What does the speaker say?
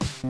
Mm-hmm.